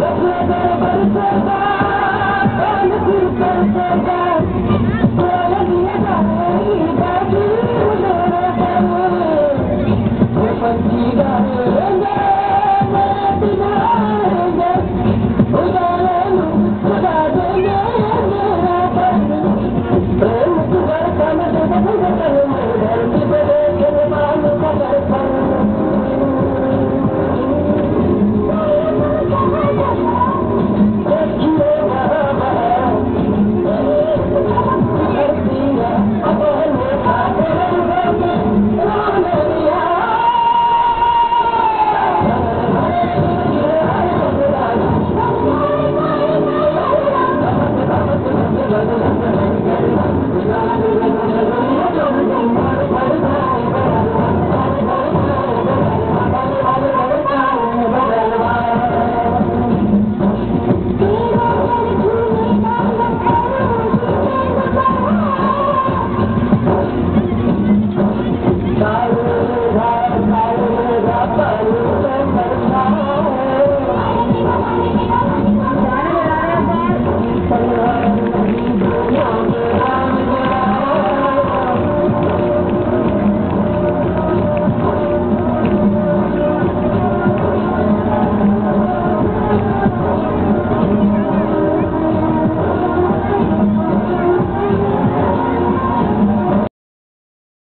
Let's